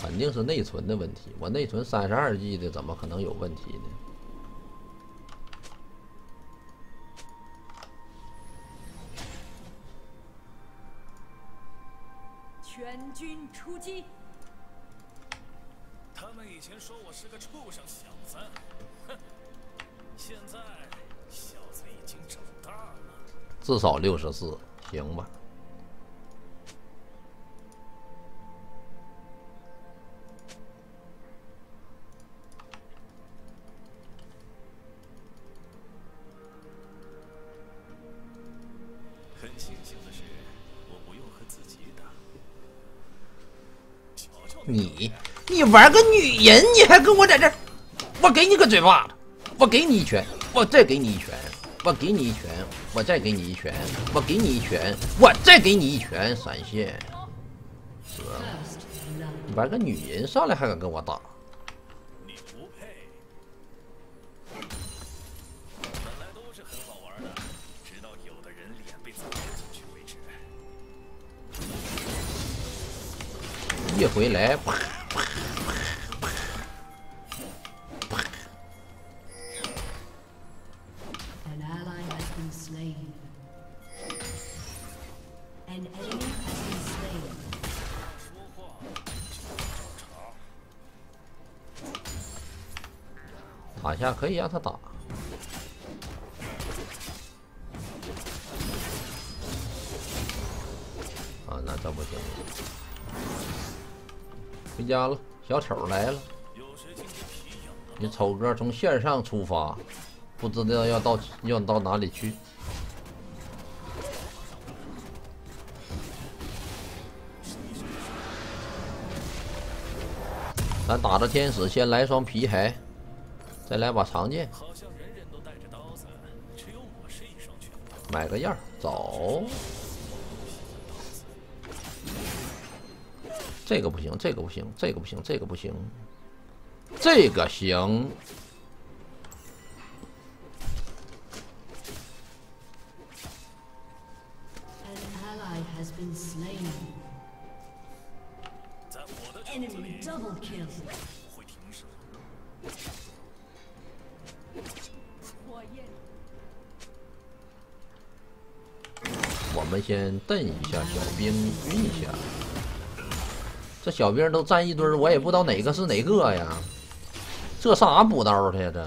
肯定是内存的问题。我内存三十二 G 的，怎么可能有问题呢？全军出击！他们以前说我是个畜生小子，哼！现在小子已经长大了。至少六十四，行吧。你你玩个女人，你还跟我在这儿？我给你个嘴巴子，我给你一拳，我再给你一拳，我给你一拳，我再给你一拳，我给你一拳，我再给你一拳，闪现。是啊，你玩个女人上来还敢跟我打？一回来，啪啪啪啪，塔下可以让他打。家了，小丑来了。你丑哥从线上出发，不知道要到要到哪里去。咱打着天使，先来双皮鞋，再来把长剑，买个样儿走。这个不行，这个不行，这个不行，这个不行，这个行。我们先蹬一下小兵，晕一下。这小兵都站一堆，我也不知道哪个是哪个呀。这上哪补刀去呀？这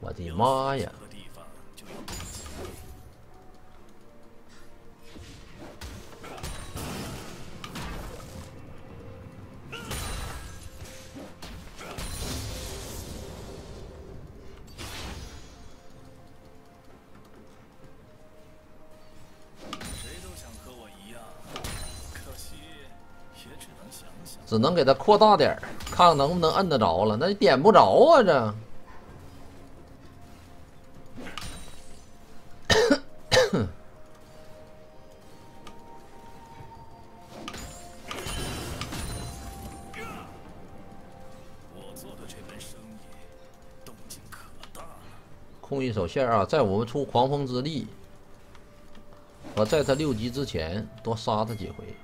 我的妈呀！只能给它扩大点儿，看看能不能摁得着了。那点不着啊，这。我做的这门生意动静可大了。控一手线啊，在我们出狂风之力，我在他六级之前多杀他几回。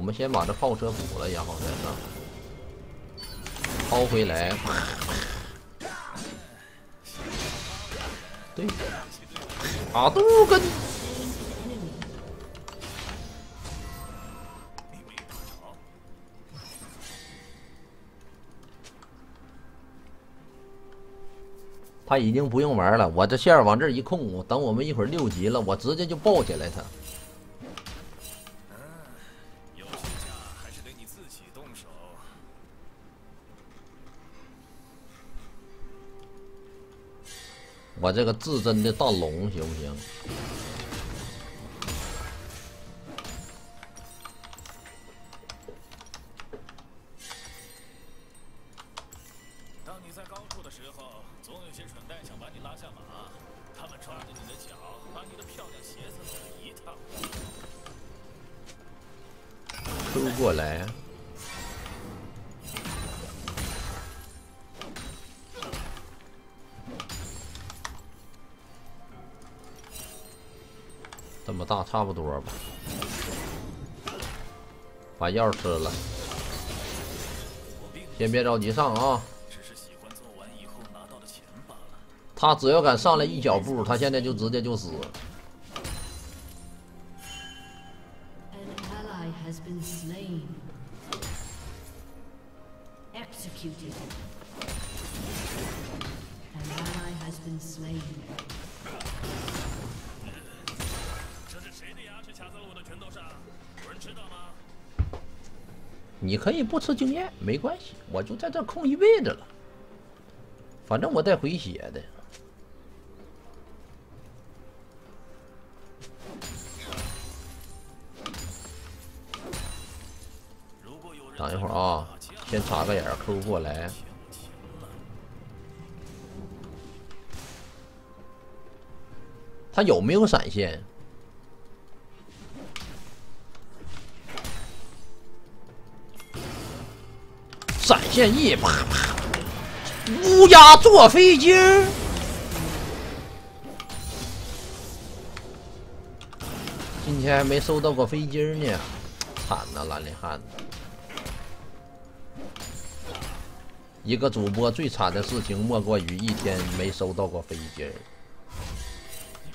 我们先把这炮车补了，然后再上。抛回来，对，阿杜跟，他已经不用玩了，我这线往这一控，等我们一会儿六级了，我直接就抱起来他。我这个至真的大龙行不行？把药吃了，先别着急上啊。只是喜欢做完以后拿到的钱罢了。他只要敢上来一小步，他现在就直接就死。An ally has been slain. Executed. Has been slain. 这是谁的牙齿卡在了我的拳头上？有人知道吗？你可以不吃经验，没关系，我就在这空一辈子了。反正我带回血的。等一会儿啊，先插个眼儿，Q 过来。他有没有闪现？建议，啪啪！乌鸦坐飞机。今天还没收到过飞机呢，惨呐，兰陵汉子。一个主播最惨的事情，莫过于一天没收到过飞机。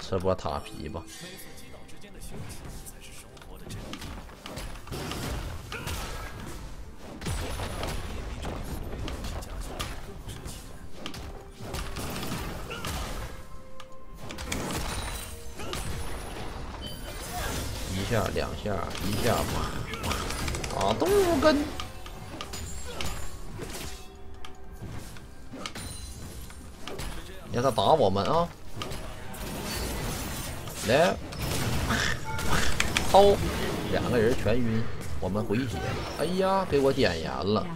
吃波塔皮吧。下两下，一下啪，打动物根。让他打我们啊！来，掏，两个人全晕，我们回血。哎呀，给我点燃了，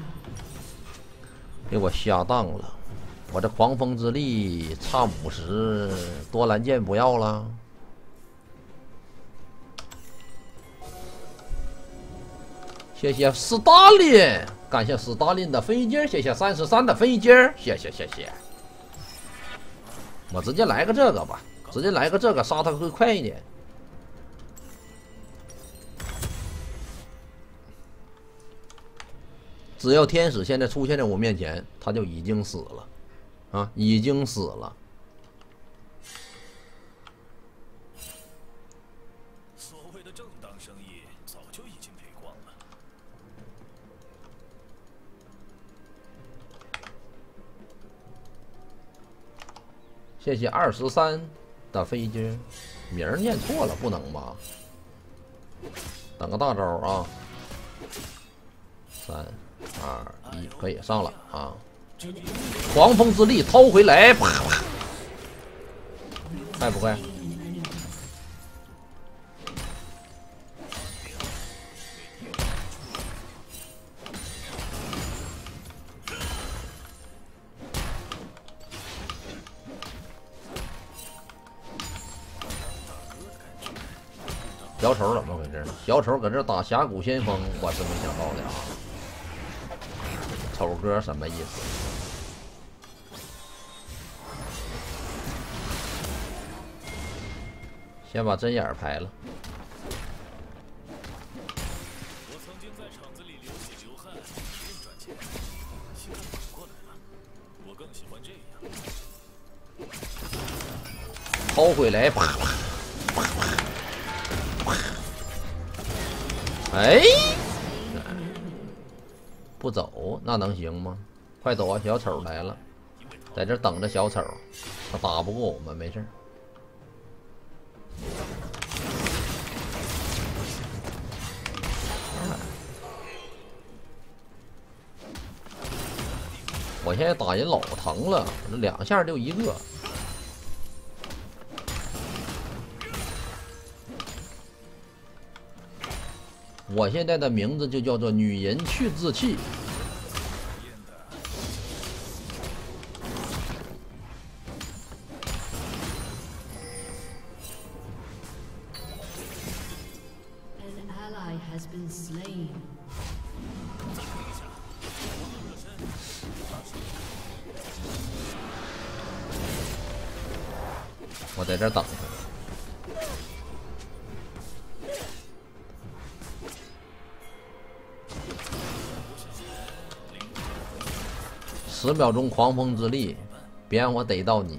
给我下当了。我这狂风之力差五十，多兰剑不要了。谢谢斯大林，感谢斯大林的飞机，谢谢三十三的飞机，谢谢谢谢。我直接来个这个吧，直接来个这个，杀他会快一点。只要天使现在出现在我面前，他就已经死了，啊，已经死了。谢谢二十三的飞机，名儿念错了不能吧？等个大招啊！三二一，可以上了啊！狂风之力掏回来，啪啪，快不快？小丑怎么回事？小丑搁这打峡谷先锋，我是没想到的？啊！丑哥什么意思？先把针眼儿排了。我曾经在厂哎，不走那能行吗？快走啊！小丑来了，在这等着小丑，他打不过我们，没事。我现在打人老疼了，这两下就一个。我现在的名字就叫做女人去自弃。秒钟狂风之力，别让我逮到你。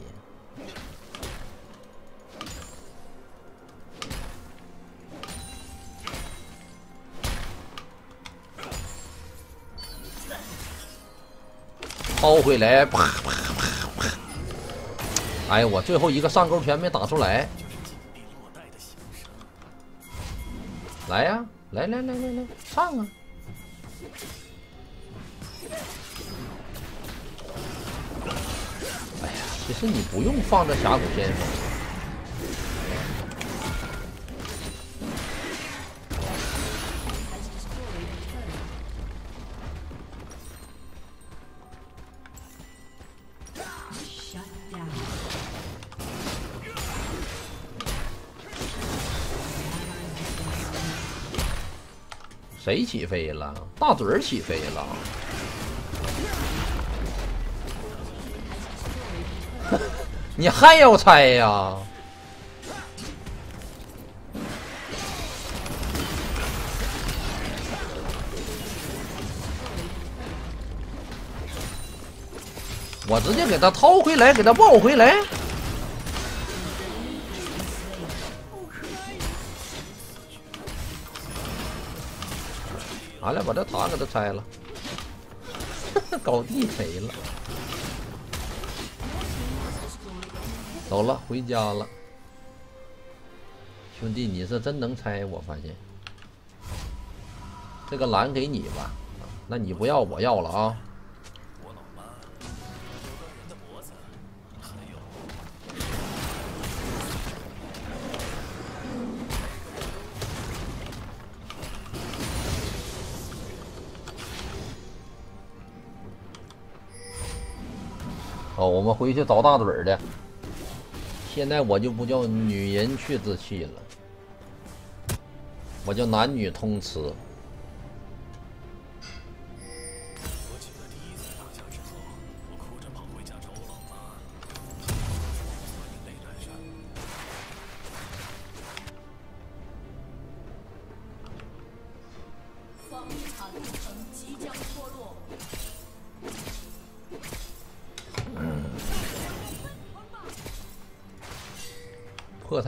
抛回来，啪啪啪啪！哎呀，我最后一个上钩拳没打出来。来呀，来来来来来，上啊！其实你不用放这峡谷先锋。谁起飞了？大嘴儿起飞了！你还要猜呀？我直接给他掏回来，给他抱回来。完了把这塔给他拆了，搞地赔了，走了，回家了。兄弟，你是真能拆，我发现。这个蓝给你吧，那你不要，我要了啊。哦，我们回去找大嘴儿的。现在我就不叫女人去自弃了，我叫男女通吃。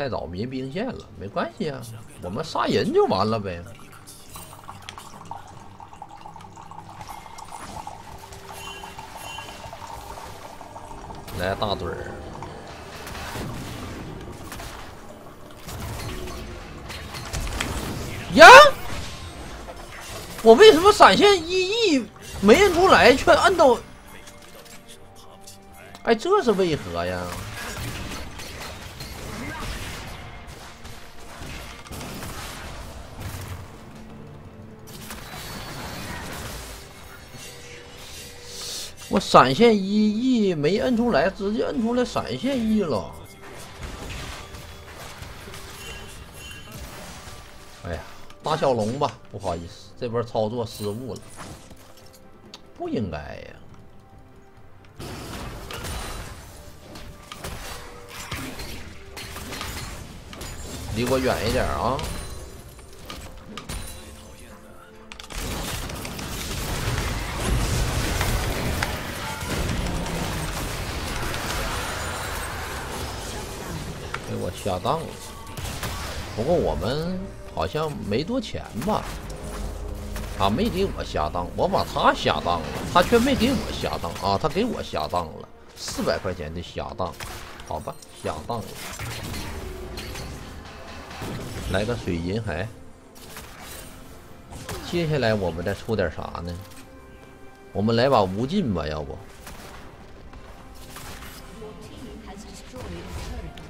太早没兵线了，没关系啊，我们杀人就完了呗。来大嘴儿呀！我为什么闪现一亿没摁出来，却摁到？哎，这是为何呀？我闪现一 E 没摁出来，直接摁出来闪现 E 了。哎呀，打小龙吧，不好意思，这波操作失误了，不应该呀。离我远一点啊！下当了，不过我们好像没多钱吧？他没给我下当，我把他下当了，他却没给我下当啊！他给我下当了，四百块钱的下当，好吧，下当了。来个水银海，接下来我们再出点啥呢？我们来把无尽吧，要不？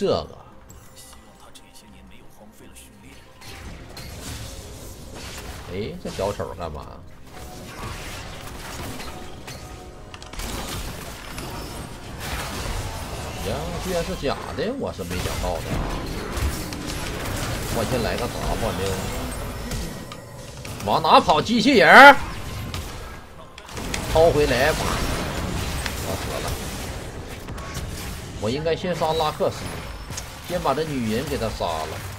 这个，哎，这小丑干嘛？呀，居然是假的，我是没想到的！我先来个啥吧的，往哪跑？机器人，掏回来吧！我死了，我应该先杀拉克斯，先把这女人给他杀了。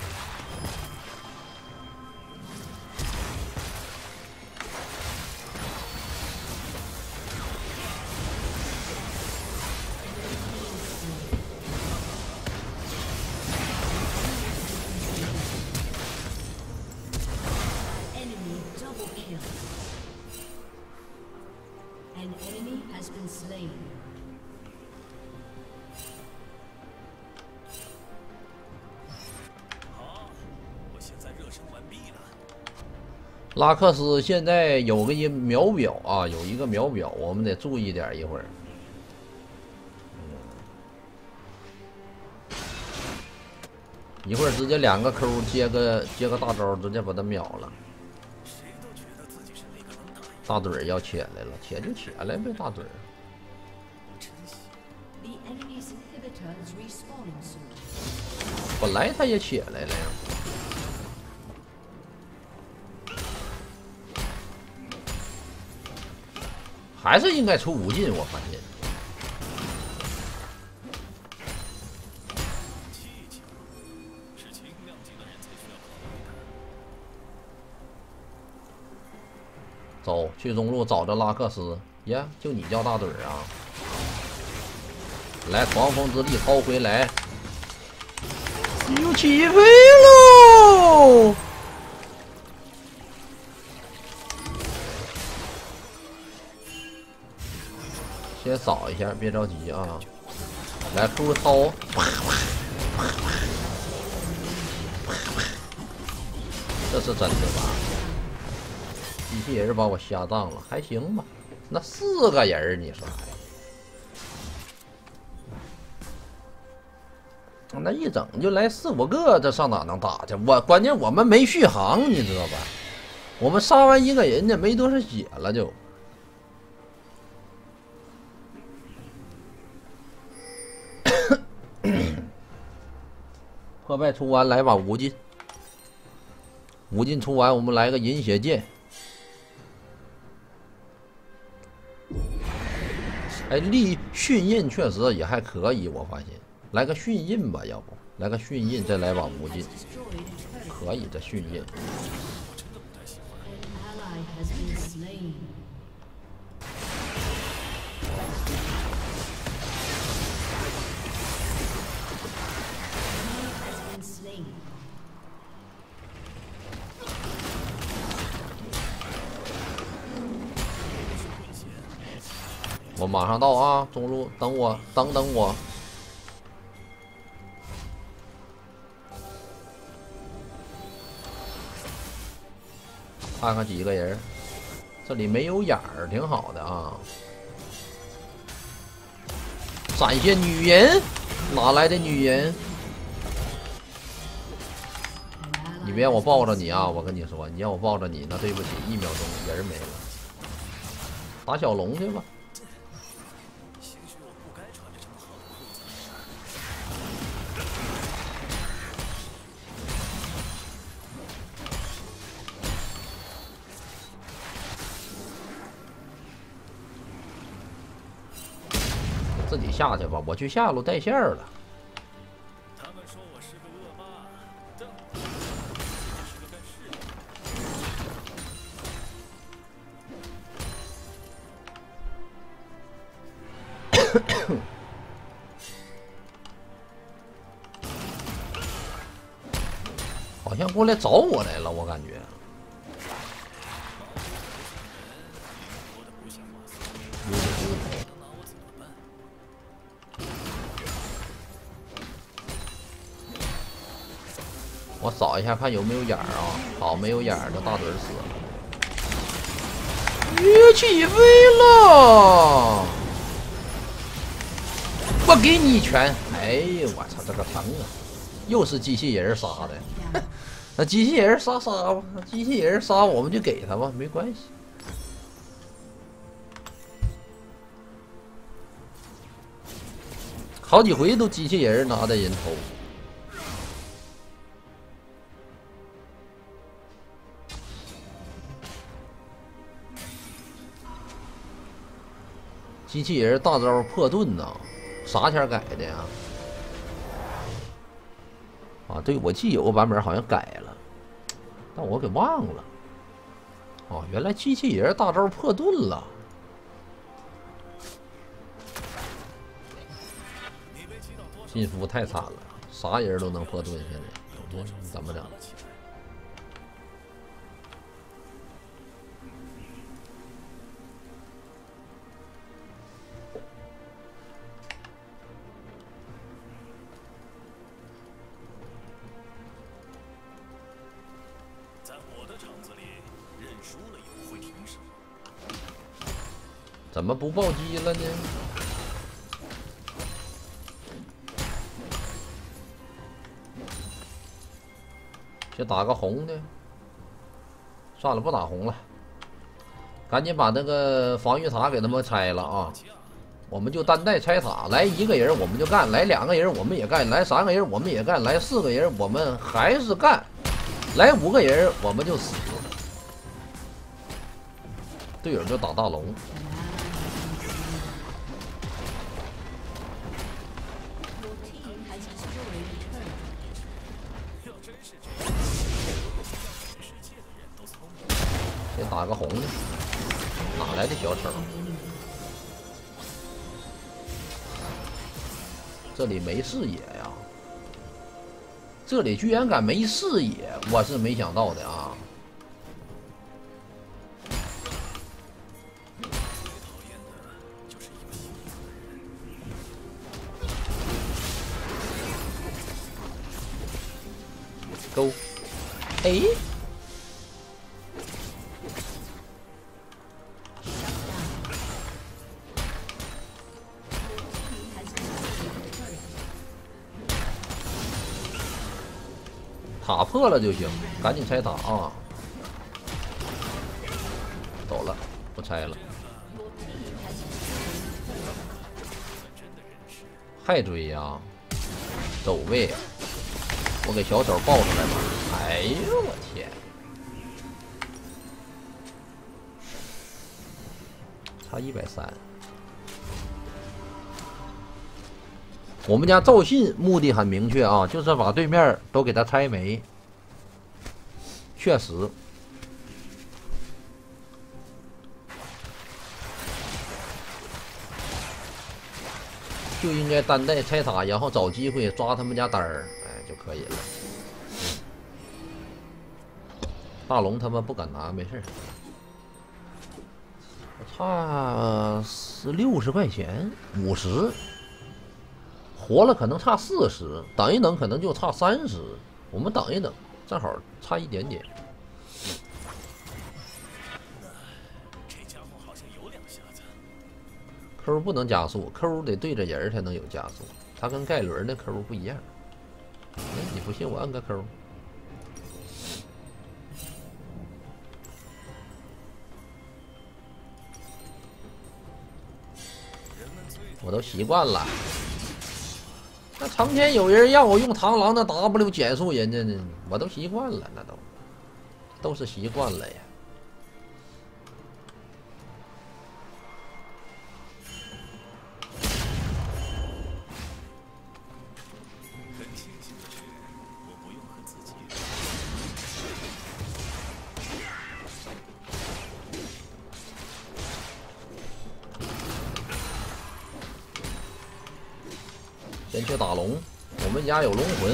拉克斯现在有个一秒表啊，有一个秒表，我们得注意点一会儿。一会儿直接两个 Q 接个接个大招，直接把他秒了。大嘴儿要起来了，起就起来呗，大嘴儿。本来他也起来了呀。还是应该出无尽，我发现。走去中路找着拉克斯呀，就你叫大嘴儿啊！来，狂风之力掏回来，又起飞喽！先扫一下，别着急啊！来，Q 掏，这是真的吧？机器人把我瞎当了，还行吧？那四个人你说？那一整就来四五个，这上哪能打去？我关键我们没续航，你知道吧？我们杀完一个人家没多少血了就。破败出完来把无尽，无尽出完我们来个饮血剑。哎，力迅印确实也还可以，我发现，来个迅印吧，要不来个迅印，再来把无尽，可以这迅印。我马上到啊，中路等我，等等我。看看几个人，这里没有眼儿，挺好的啊。闪现女人，哪来的女人？你别让我抱着你啊！我跟你说，你让我抱着你，那对不起，一秒钟人没了。打小龙去吧。下去吧，我去下路带线了。一下看有没有眼儿啊，好，没有眼儿，这大嘴儿死了。别起飞了！我给你一拳！哎呦，我操，这个疼啊！又是机器人杀的，那机器人杀杀吧，机器人杀我们就给他吧，没关系。好几回都机器人拿的人头。机器人大招破盾呐，啥前改的呀？啊，对，我记有个版本好像改了，但我给忘了。哦，原来机器人大招破盾了。信夫太惨了，啥人都能破盾，现在怎么整？怎么不暴击了呢？先打个红的，算了，不打红了，赶紧把那个防御塔给他们拆了啊！我们就单带拆塔，来一个人我们就干，来两个人我们也干，来三个人我们也干，来四个人我们还是干，来五个人我们就死。队友就打大龙，打个红的，哪来的小丑？这里没视野呀！这里居然敢没视野，我是没想到的啊！勾，哎，破了就行，赶紧拆塔啊！走了，不拆了，还追呀？走位！我给小丑抱出来吧！哎呦我天！差一百三。我们家赵信目的很明确啊，就是把对面都给他拆没。确实，就应该单带拆塔，然后找机会抓他们家单儿，哎就可以了。大龙他们不敢拿，没事儿。差是六十块钱，五十，活了可能差四十，等一等可能就差三十。我们等一等，正好差一点点。这家伙好像有两下子。Q 不能加速，Q 得对着人才能有加速，它跟盖伦的 Q 不一样。哎，你不信我按个 Q。我都习惯了。那成天有人让我用螳螂的 W 减速人家呢，我都习惯了，那都都是习惯了呀。家有龙魂。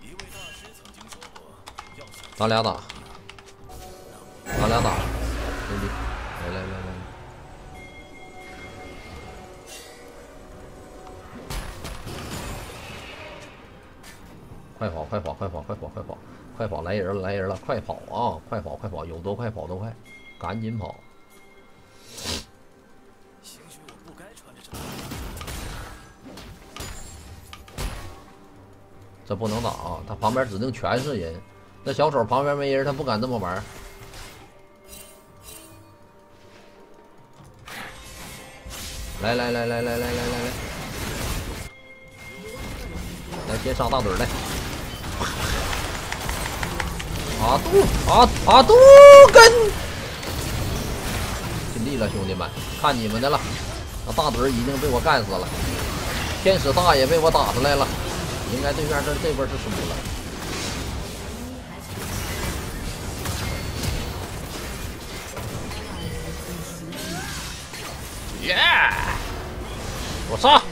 一位大师曾经说过，要想咱俩打，咱俩打，兄弟，来来来来，快跑快跑快跑快跑快跑快跑！来人了来人了，快跑啊！快跑快跑，有多快跑多快，赶紧跑！这不能打啊！他旁边指定全是人，那小丑旁边没人，他不敢这么玩。来来来来来来来来来，来先上大嘴来。阿杜阿阿杜根，尽力了，兄弟们，看你们的了。那大嘴已经被我干死了，天使大爷被我打出来了，应该对面这这波是输了。耶！我杀！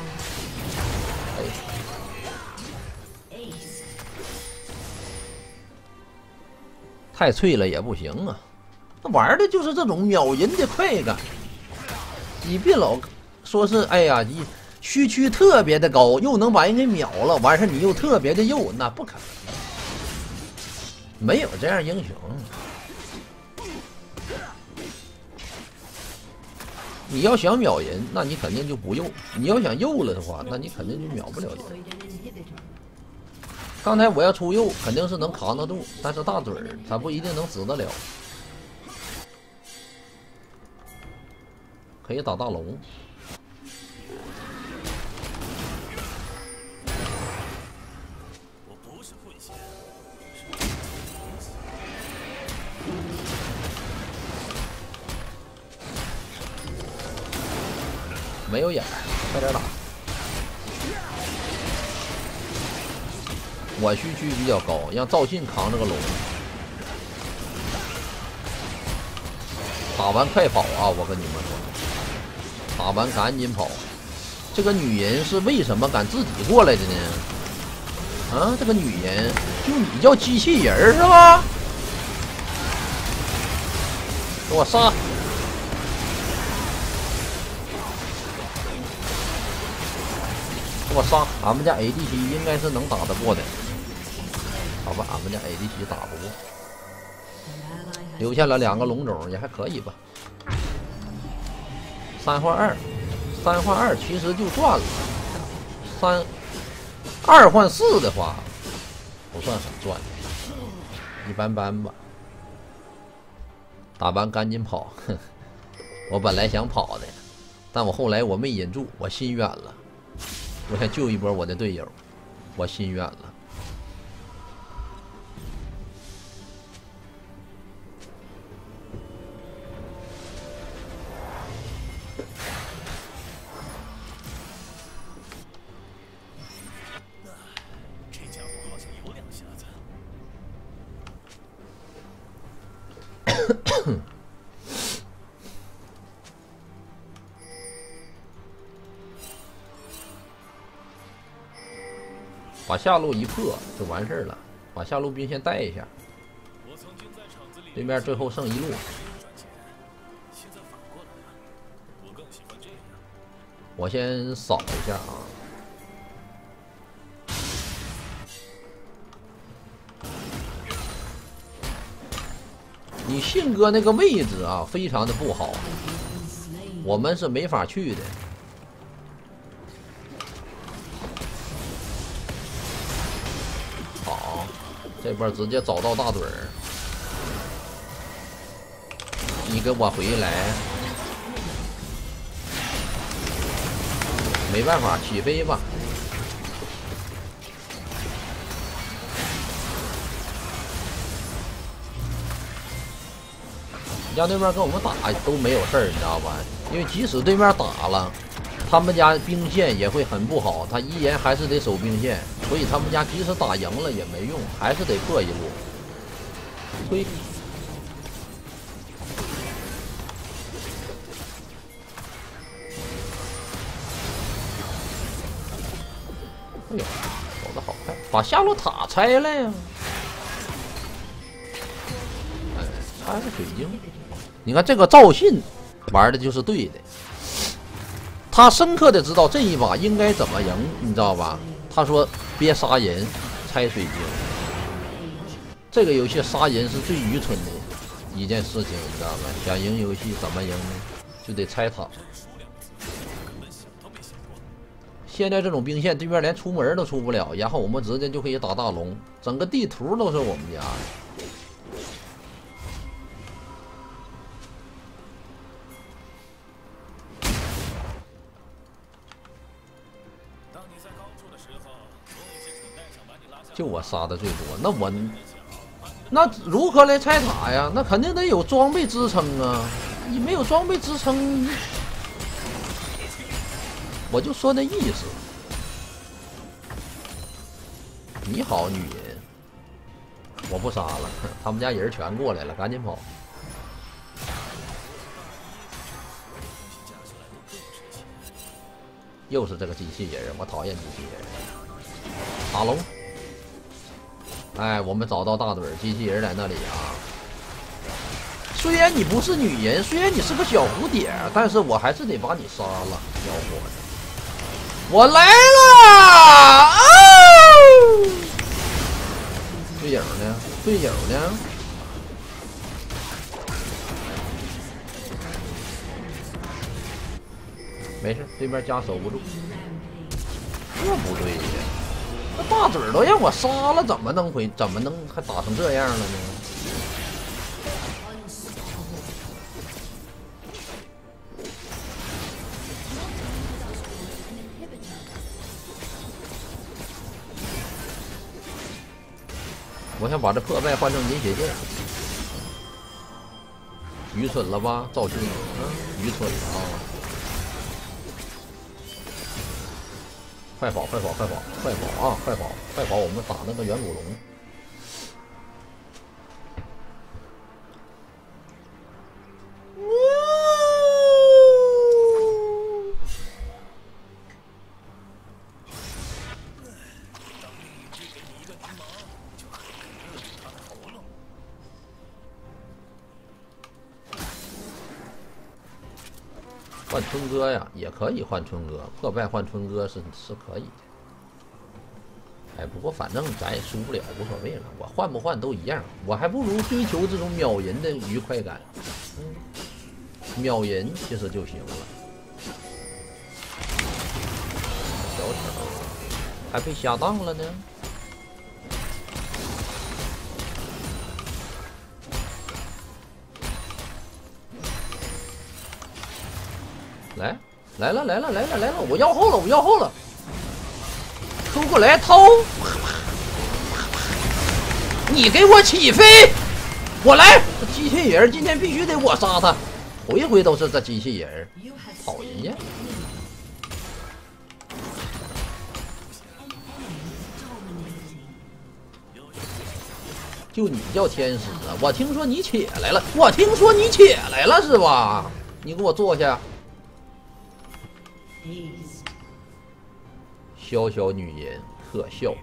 哎，太脆了也不行啊！那玩的就是这种秒人的快感。你别老说是哎呀，你区区特别的高，又能把人给秒了，完事儿你又特别的肉，那不可能，没有这样英雄。你要想秒人，那你肯定就不肉；你要想肉了的话，那你肯定就秒不了人。刚才我要出肉，肯定是能扛得住，但是大嘴儿他不一定能死得了。可以打大龙，没有眼儿，快点打。我区区比较高，让赵信扛这个龙。打完快跑啊！我跟你们说，打完赶紧跑。这个女人是为什么敢自己过来的呢？啊，这个女人，就你叫机器人是吧？给我杀！我杀！俺们家 ADC 应该是能打得过的。好吧，俺们家 ADC 打不过，留下了两个龙种，也还可以吧。三换二，三换二其实就赚了。三二换四的话，不算很赚，一般般吧。打完赶紧跑，哼！我本来想跑的，但我后来我没忍住，我心软了。我先救一波我的队友，我心软了。把下路一破就完事儿了，把下路兵线带一下，对面最后剩一路。我。先扫一下啊。你信哥那个位置啊，非常的不好，我们是没法去的。这边直接找到大嘴儿，你给我回来！没办法，起飞吧。让对面跟我们打都没有事儿，你知道吧？因为即使对面打了，他们家兵线也会很不好，他依然还是得守兵线，所以他们家即使打赢了也没用，还是得破一路。推，哎呦，走的好快，把下路塔拆了呀！哎，拆了水晶。你看这个赵信玩的就是对的，他深刻的知道这一把应该怎么赢，你知道吧？他说别杀人，拆水晶。这个游戏杀人是最愚蠢的一件事情，你知道吗？想赢游戏怎么赢呢？就得拆塔。现在这种兵线，对面连出门都出不了，然后我们直接就可以打大龙，整个地图都是我们家的。就我杀的最多，那我那如何来拆塔呀？那肯定得有装备支撑啊！你没有装备支撑，我就说那意思。你好，女人，我不杀了，他们家人全过来了，赶紧跑。又是这个机器人，我讨厌机器人。打龙，哎，我们找到大嘴机器人在那里啊。虽然你不是女人，虽然你是个小蝴蝶，但是我还是得把你杀了，小伙子。我来了！啊，队友呢？队友呢？没事，对面家守不住。这不对呀，大嘴都让我杀了，怎么能回？怎么能还打成这样了呢？我想把这破败换成银血剑，愚蠢了吧，赵军？嗯，愚蠢了啊！快跑！快跑！快跑！快跑啊！快跑！快跑！我们打那个远古龙。换春哥呀，也可以换春哥，破败换春哥是是可以的。哎，不过反正咱也输不了，无所谓了。我换不换都一样，我还不如追求这种秒人的愉快感。嗯，秒人其实就行了。小丑还被下当了呢。来，来了，来了，来了，来了！我要后了，我要后了！出过来偷！你给我起飞！我来！机器人今天必须得我杀他，回回都是这机器人，讨厌！就你叫天使啊！我听说你起来了，我听说你起来了是吧？你给我坐下。小小女人，可笑。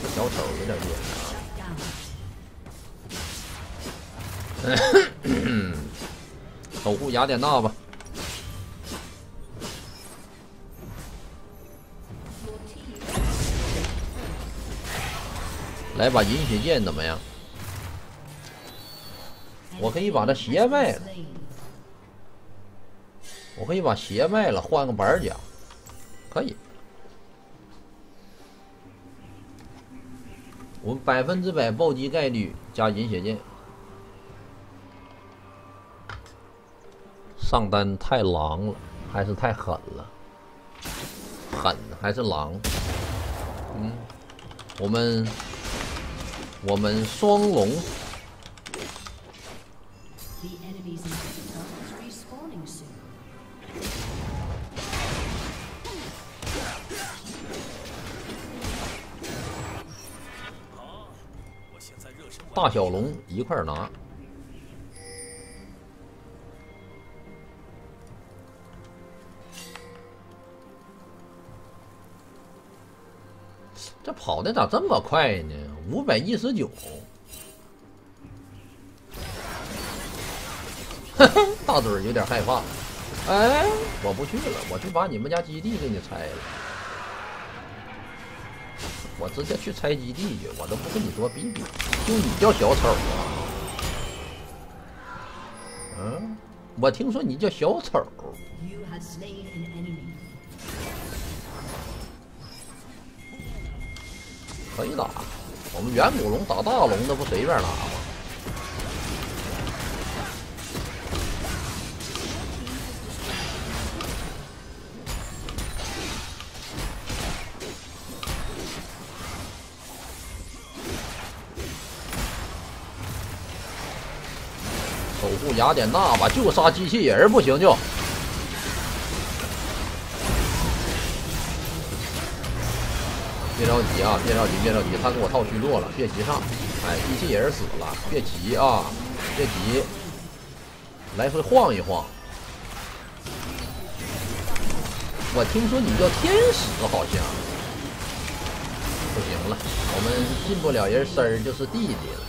这小丑有点厉害。守护雅典娜吧。来把饮血剑怎么样？我可以把这鞋卖了，我可以把鞋卖了，换个板甲，可以。我们百分之百暴击概率加饮血剑，上单太狼了，还是太狠了？狠还是狼？嗯，我们。我们双龙，大小龙一块拿。这跑的咋这么快呢？五百一十九，大嘴有点害怕。哎，我不去了，我去把你们家基地给你拆了。我直接去拆基地去，我都不跟你多比比。就你叫小丑啊？嗯，我听说你叫小丑。可以打，我们远古龙打大龙，那不随便打吗？守护雅典娜吧，就杀机器人不行就。别着急啊，别着急，别着急，他给我套虚弱了，别急上。哎，机器人死了，别急啊，别急，来回晃一晃。我听说你叫天使，好像不行了，我们进不了人身儿，就是弟弟了。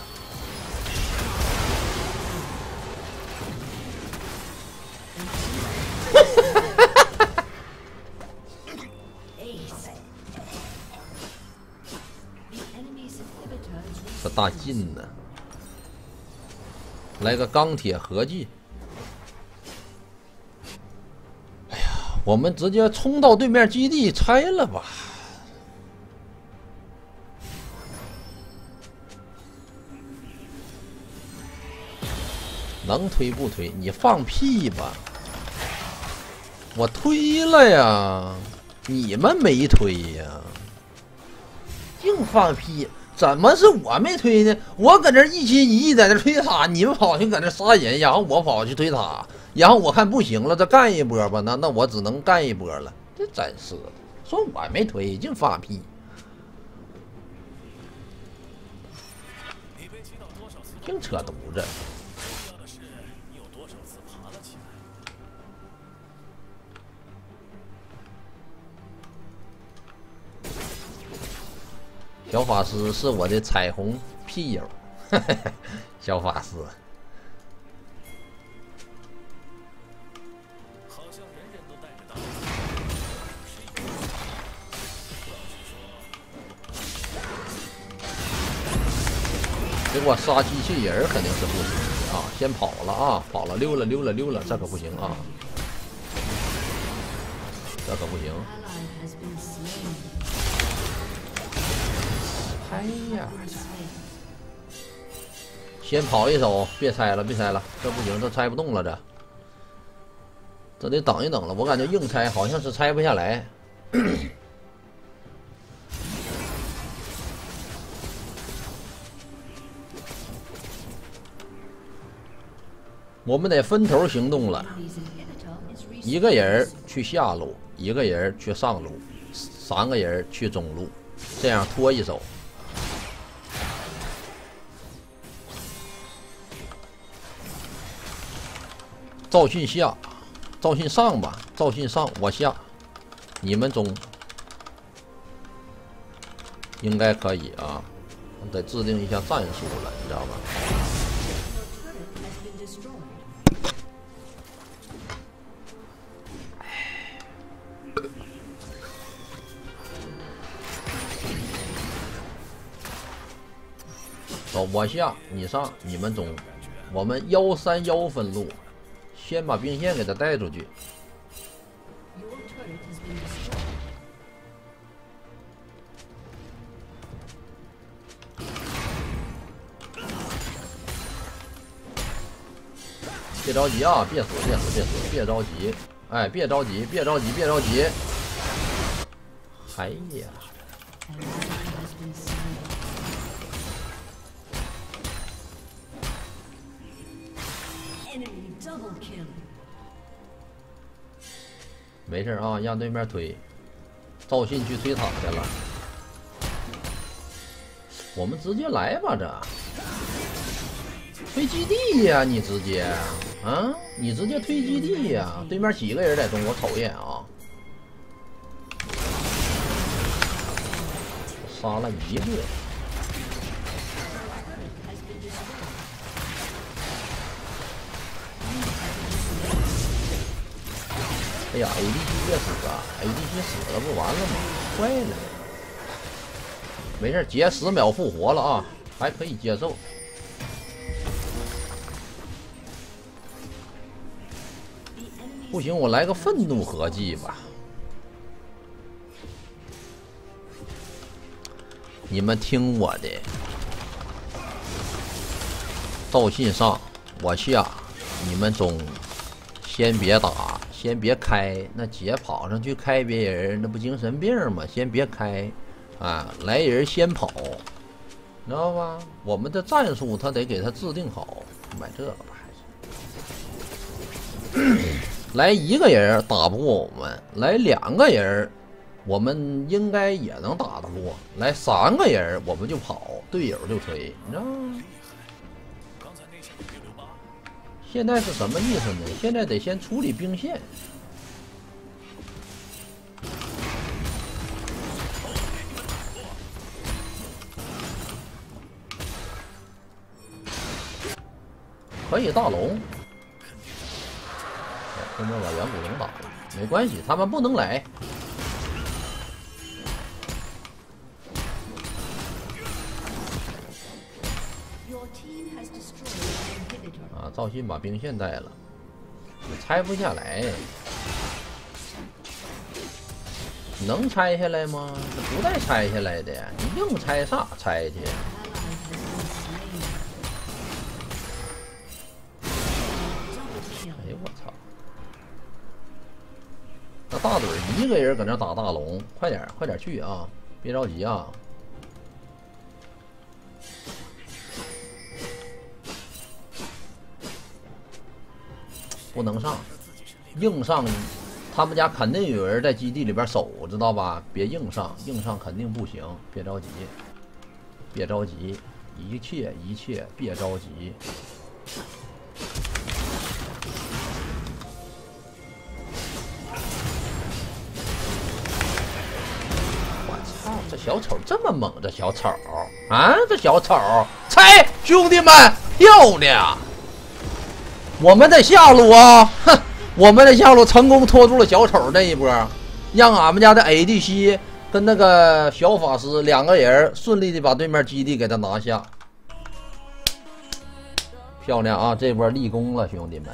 近呢！来个钢铁合击！哎呀，我们直接冲到对面基地拆了吧！能推不推？你放屁吧！我推了呀，你们没推呀，净放屁！怎么是我没推呢？我搁这一心一意在这推塔，你们跑去搁那杀人，然后我跑去推塔，然后我看不行了，再干一波吧。那那我只能干一波了。这真是的，说我没推，净放屁，你被击倒多少次？净扯犊子。小法师是我的彩虹屁友，小法师。好像人人都带着大刀。给我杀机器人肯定是不行啊！先跑了啊，跑了溜了溜了溜了，这可不行啊！这可不行！哎呀，先跑一手，别拆了，别拆了，这不行，这拆不动了，这这得等一等了。我感觉硬拆好像是拆不下来。我们得分头行动了，一个人去下路，一个人去上路，三个人去中路，这样拖一手。赵信下，赵信上吧，赵信上，我下，你们中，应该可以啊。得制定一下战术了，你知道吧？走，我下，你上，你们中，我们幺三幺分路，先把兵线给他带出去。别着急啊，别死，别死，别死，别着急，哎，别着急，别着急，别着急。哎呀，没事啊，让对面推，赵信去推塔去了。我们直接来吧，这推基地呀、你直接啊，你直接推基地呀、对面几个人在中，我瞅一眼啊，杀了一个。哎呀，ADC 别死啊！ADC 死了不完了吗？坏了。没事，节十秒复活了啊，还可以接受。不行，我来个愤怒合计吧。你们听我的，赵信上，我下，你们中，先别打，先别开。那姐跑上去开别人，那不精神病吗？先别开，啊，来人先跑，知道吧？我们的战术他得给他制定好，买这个吧，还是来一个人打不过我们，来两个人。我们应该也能打得过来三个人，我们就跑，队友就推，你知道吗？现在是什么意思呢？现在得先处理兵线。可以大龙，后面把远古龙打了，没关系，他们不能来。赵信把兵线带了，拆不下来，能拆下来吗？不带拆下来的，你硬拆啥拆去？哎呦我操！那大嘴一个人搁那打大龙，快点快点去啊！别着急啊！不能上，硬上，他们家肯定有人在基地里边守，知道吧？别硬上，硬上肯定不行。别着急，别着急，一切一切别着急。我操，这小丑这么猛！这小丑啊，这小丑，拆，兄弟们，漂亮！我们的下路啊，哼，我们的下路成功拖住了小丑这一波，让俺们家的 ADC 跟那个小法师两个人顺利的把对面基地给他拿下，漂亮啊！这波立功了，兄弟们。